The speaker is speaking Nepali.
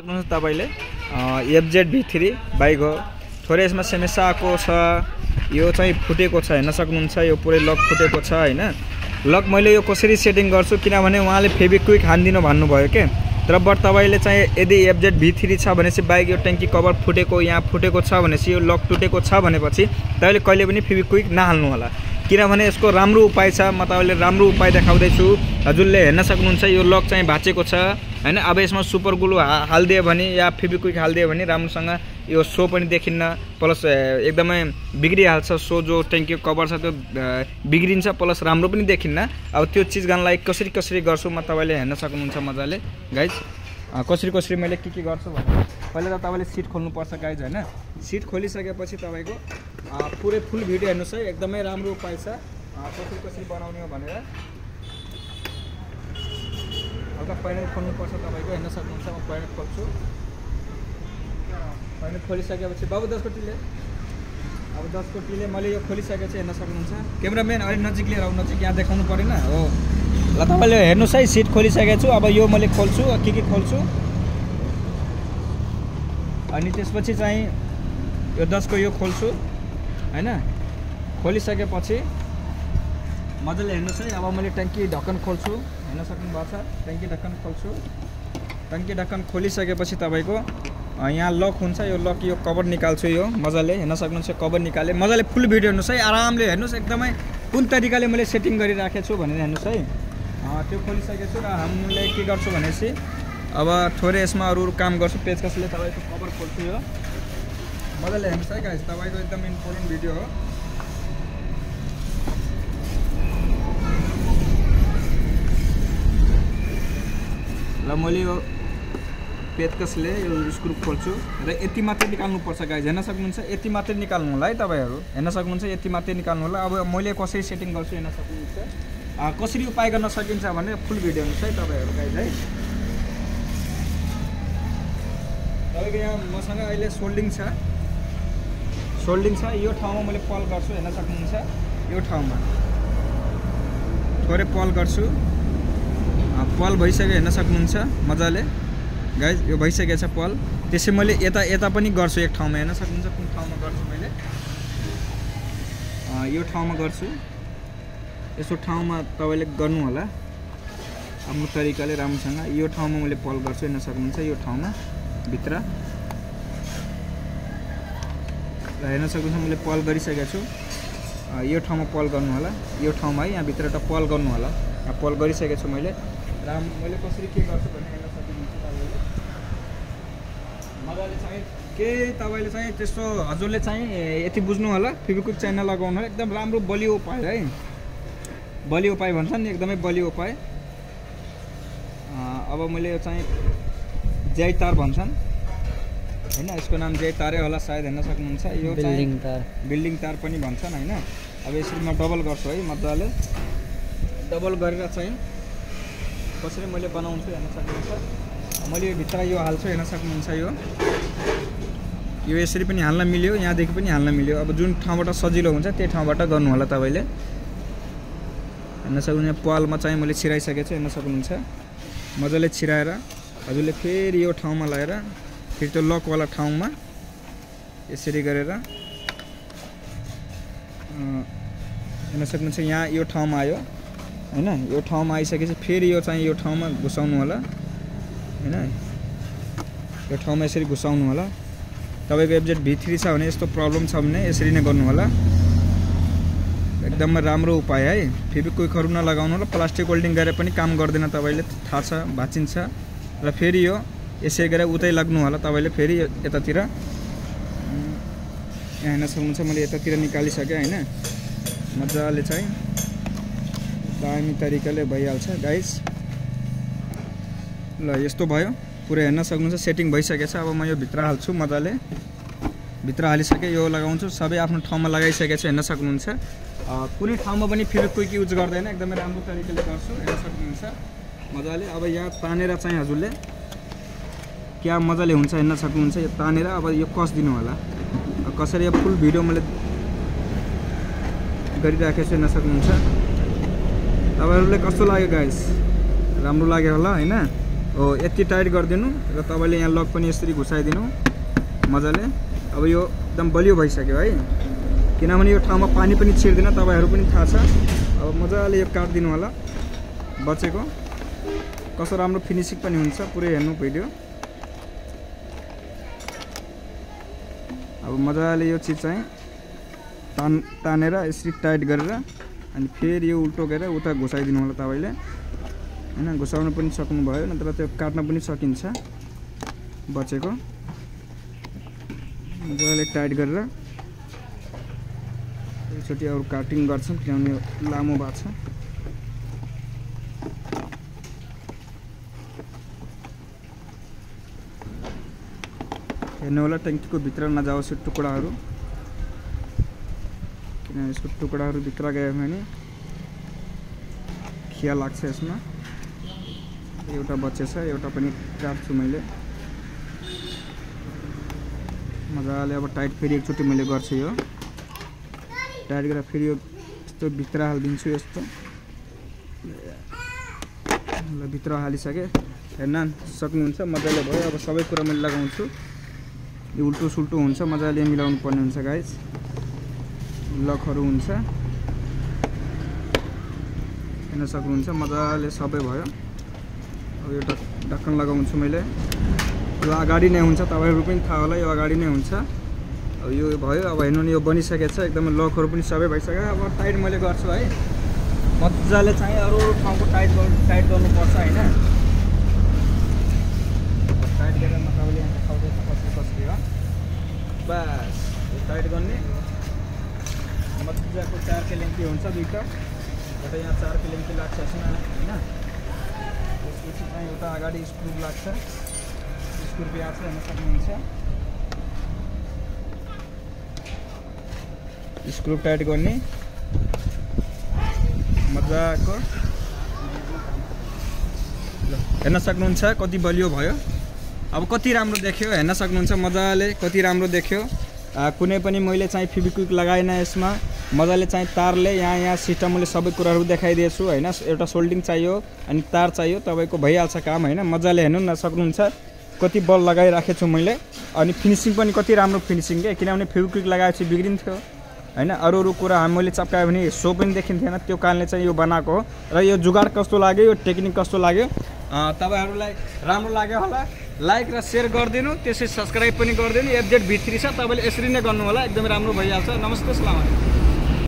सक्नुहुन्छ तपाईँले। एफजेड भी थ्री बाइक हो। थोरै यसमा सेमेसा आएको छ। यो चाहिँ फुटेको छ हेर्न सक्नुहुन्छ। यो पुरै लक फुटेको छ होइन? लक मैले यो कसरी सेटिङ गर्छु? किनभने उहाँले फेबिक्विक हानिदिनु भन्नुभयो के? तर बट तपाईँले चाहिँ यदि एफजेड भी थ्री छ भनेपछि बाइक यो ट्याङ्की कभर फुटेको यहाँ फुटेको छ भनेपछि यो लक टुटेको छ भनेपछि तपाईँले कहिले पनि फेबिक्विक नहाल्नु होला। किनभने यसको राम्रो उपाय छ। म तपाईँले राम्रो उपाय देखाउँदैछु। हजुरले हेर्न सक्नुहुन्छ यो लक चाहिँ भाँचेको छ। होइन? अब यसमा सुपर ग्लु हा हालिदियो भने या फेबिक्विक हालिदियो भने राम्रोसँग यो सो पनि देखिन्न। प्लस एकदमै बिग्रिहाल्छ सो जो ट्याङ्कीको कभर छ त्यो बिग्रिन्छ प्लस राम्रो पनि देखिन्न। अब त्यो चिज गर्नलाई कसरी कसरी गर्छु म तपाईँले हेर्न सक्नुहुन्छ मजाले। गाइज कसरी कसरी मैले के के गर्छु भने पहिला त तपाईँले सिट खोल्नुपर्छ गाइज होइन? सिट खोलिसकेपछि तपाईँको पुरै फुल भिडियो हेर्नुहोस् है। एकदमै राम्रो उपाय छ कसरी कसरी बनाउने हो भनेर। हल्का पहिला खोल्नुपर्छ तपाईँको हेर्न सक्नुहुन्छ म पहिला खोल्छु। पहिला खोलिसकेपछि बाबु दसको टिले अब दसको टिले मैले यो खोलिसकेपछि हेर्न सक्नुहुन्छ। क्यामराम्यान अलिक नजिक लिएर आउनु नजिक यहाँ देखाउनु परेन। हो। ल तपाईँले हेर्नुहोस् है सिट खोलिसकेको छु अब यो मैले खोल्छु के के खोल्छु। अनि त्यसपछि चाहिँ यो दसको यो खोल्छु होइन? खोलिसकेपछि मजाले हेर्नुहोस् है अब मैले ट्याङ्की ढक्कन खोल्छु। हेर्न सक्नुभएको छ ट्याङ्की ढक्कन खोल्छु ट्याङ्की ढक्कन खोलिसकेपछि तपाईँको यहाँ लक हुन्छ। यो लक यो कभर निकाल्छु यो मजाले। हेर्न सक्नुहुन्छ कभर निकालेँ। मजाले फुल भिडियो हेर्नुहोस् है। आरामले हेर्नुहोस्। एकदमै कुन तरिकाले मैले सेटिङ गरिराखेको छु भनेर हेर्नुहोस् है। त्यो खोलिसकेको छु र हामीले के गर्छु भनेपछि अब थोरै यसमा अरू अरू काम गर्छु। पेजकसले तपाईँको कभर खोल्छु यो। मजाले हेर्नुहोस् है गाइस तपाईँको एकदम इम्पोर्टेन्ट भिडियो हो। ल मैले यो पेचकसले यो स्क्रु खोल्छु। र यति मात्रै निकाल्नुपर्छ गाइज हेर्न सक्नुहुन्छ? यति मात्रै निकाल्नु होला है तपाईँहरू। हेर्न सक्नुहुन्छ? यति मात्रै निकाल्नु होला। अब मैले कसरी सेटिङ गर्छु हेर्न सक्नुहुन्छ? कसरी उपाय गर्न सकिन्छ भने फुल भिडियो हेर्नुहोस् है तपाईँहरू गाइज है। तपाईँको यहाँ मसँग अहिले सोल्डिङ छ। सोल्डिङ छ। यो ठाउँमा मैले पल गर्छु हेर्न सक्नुहुन्छ? यो ठाउँमा। थोरै पल गर्छु। पल भइसक्यो हेर्न सक्नुहुन्छ मजाले। गाइज यो भइसकेको छ पल। त्यसै मैले यता यता पनि गर्छु एक ठाउँमा। हेर्न सक्नुहुन्छ कुन ठाउँमा गर्छु मैले? यो ठाउँमा गर्छु। यसो ठाउँमा तपाईँले गर्नु होला आफ्नो तरिकाले राम्रोसँग। यो ठाउँमा मैले पल गर्छु। हेर्न सक्नुहुन्छ यो ठाउँमा भित्र। हेर्न सक्नुहुन्छ मैले पल गरिसकेको छु। यो ठाउँमा पल गर्नु होला यो ठाउँमा है यहाँभित्र एउटा पल गर्नु होला पल गरिसकेको छु मैले। राम मैले कसरी के गर्छु भने हेर्न सक्नुहुन्छ तपाईँले। मजाले चाहिँ केही तपाईँले चाहिँ त्यस्तो हजुरले चाहिँ यति बुझ्नु होला फेबिक्विक च्यानल लगाउनु एकदम राम्रो बलियो उपाय है। बलियो उपाय भन्छन् नि एकदमै बलियो उपाय। अब मैले यो चाहिँ ज्याइ तार भन्छन्। होइन यसको नाम ज्याइ तारै होला सायद हेर्न सक्नुहुन्छ। यो बिल्डिङ तार। बिल्डिङ तार पनि भन्छन् होइन। अब यसरी म डबल गर्छु है मजाले। डबल गरेर चाहिँ कसरी मैले बनाउँछु हेर्न सक्नुहुन्छ मैले यो भित्र यो हाल्छु हेर्न सक्नुहुन्छ यो। यो यसरी पनि हाल्न मिल्यो यहाँदेखि पनि हाल्न मिल्यो। अब जुन ठाउँबाट सजिलो हुन्छ त्यही ठाउँबाट गर्नु होला तपाईँले। हेर्न सक्नुहुन्छ पालमा चाहिँ मैले छिराइसकेको छु हेर्न सक्नुहुन्छ। मजाले छिराएर हजुरले फेरि यो ठाउँमा लगाएर फेरि त्यो लकवाला ठाउँमा यसरी गरेर हेर्न सक्नुहुन्छ यहाँ यो ठाउँमा आयो। होइन? यो ठाउँमा आइसकेपछि फेरि यो चाहिँ यो ठाउँमा घुसाउनु होला। होइन? यो ठाउँमा यसरी घुसाउनु होला। तपाईँको एफजेड भी थ्री छ भने यस्तो प्रब्लम छ भने यसरी नै गर्नु होला। एकदमै राम्रो उपाय है। फेबिक्विकहरू नलगाउनु होला। प्लास्टिक होल्डिङ गरेर पनि काम गर्दैन तपाईँले। थाहा छ भाँचिन्छ र फेरि यो यसै गरेर उतै लाग्नु होला तपाईँले फेरि यतातिर। यहाँ हेर्न सक्नुहुन्छ मैले यतातिर निकालिसकेँ होइन? मजाले चाहिँ दामी तरिकाले भइहाल्छ गाइस ल यस्तो भयो। पुरै हेर्न सक्नुहुन्छ सेटिङ भइसकेको छ। अब म यो भित्र हाल्छु मजाले। भित्र हालिसकेँ यो लगाउँछु। सबै आफ्नो ठाउँमा लगाइसकेको छु हेर्न सक्नुहुन्छ। कुनै ठाउँमा पनि फेबिक्विक युज गर्दैन। एकदमै राम्रो तरिकाले गर्छु हेर्न सक्नुहुन्छ। मजाले। अब यहाँ तानेर चाहिँ हजुरले क्या मजाले हुन्छ हेर्न सक्नुहुन्छ। यो तानेर अब यो कस दिनु होला। कसरी यो फुल भिडियो मैले गरिराखेको छु हेर्न सक्नुहुन्छ। तपाईँहरूले कस्तो लाग्यो गाइस राम्रो लाग्यो होला होइन? हो यति टाइट गरिदिनु र तपाईँले यहाँ लक पनि यसरी घुसाइदिनु मजाले। अब यो एकदम बलियो भइसक्यो है। किनभने यो ठाउँमा पानी पनि छिर्दैन तपाईँहरू पनि थाहा छ। अब मजाले यो काटिदिनु होला बचेको। कस्तो राम्रो फिनिसिङ पनि हुन्छ पुरै हेर्नु भिडियो अब मजाले यो चिज चाहिँ तान तानेर यसरी टाइट गरेर अनि फेरि यो उल्टो गरेर उता घुसाइदिनु होला तपाईँले। होइन घुसाउनु पनि सक्नुभयो नत्र त्यो काट्न पनि सकिन्छ बचेको। मजाले टाइट गरेर एकचोटि अरू काटिङ गर्छौँ किनभने लामो भएको छ। हेर्नु होला ट्याङ्कीको भित्र नजाओस् यो टुक्राहरू। यसको टुक्राहरू भित्र गयो भने खिया लाग्छ यसमा एउटा बचेछ एउटा पनि काट्छु मैले। मजाले अब टाइट फेरि एकचोटि मैले गर्छु यो। टाइट गरेर फेरि यो यस्तो भित्र हालिदिन्छु यस्तो ल भित्र हालिसकेँ हेर्न सक्नुहुन्छ मजाले भयो अब सबै कुरा मैले लगाउँछु यो उल्टो सुल्टो हुन्छ मजाले मिलाउनु पर्ने हुन्छ गाइस लकहरू हुन्छ। हेर्न सक्नुहुन्छ मजाले सबै भयो। अब यो ढक ढक्कन लगाउँछु मैले। यो अगाडि नै हुन्छ तपाईँहरू पनि थाहा होला यो अगाडि नै हुन्छ। अब यो भयो अब हेर्नु नि यो बनिसकेको छ एकदमै लकहरू पनि सबै भइसक्यो। अब टाइट मैले गर्छु है। मजाले चाहिँ अरू ठाउँको टाइट गर्नु टाइट गर्नुपर्छ होइन? टाइट गरेर तपाईँले यहाँ कसरी कसरी हो? बस टाइट गर्ने। मजाको चार केलेङ्की हुन्छ दुइटा एउटा यहाँ चार केलेङ्की लाग्छ यसमा होइन? त्यसपछि चाहिँ एउटा अगाडि स्क्रुप लाग्छ। स्क्रुप यहाँ छ हेर्न सक्नुहुन्छ। स्क्रुप टाइट गर्ने। मजाको। हेर्न सक्नुहुन्छ कति बलियो भयो। अब कति राम्रो देखियो हेर्न सक्नुहुन्छ मजाले कति राम्रो देखियो। कुनै पनि मैले चाहिँ फिबिक्विक लगाएन यसमा। मजाले चाहिँ तारले यहाँ यहाँ सिस्टमले सबै कुराहरू देखाइदिएछु होइन? एउटा सोल्डिङ चाहियो अनि तार चाहियो तपाईँको भइहाल्छ काम होइन? मजाले हेर्नु न सक्नुहुन्छ। कति बल लगाइराखेको छु मैले। अनि फिनिसिङ पनि कति राम्रो फिनिसिङ के? किनभने फेबिक्विक लगाएपछि बिग्रिन्थ्यो होइन? अरू अरू कुरा मैले चप्कायो भने सो पनि देखिन्थेन। त्यो कारणले चाहिँ यो बनाएको हो। र यो जुगाड कस्तो लाग्यो यो टेक्निक कस्तो लाग्यो तपाईँहरूलाई राम्रो लाग्यो होला। लाइक र सेयर गरिदिनु त्यसै सब्सक्राइब पनि गरिदिनु। एपडेट भित्री छ तपाईँले यसरी नै गर्नु होला। एकदमै राम्रो भइहाल्छ। नमस्ते सलाम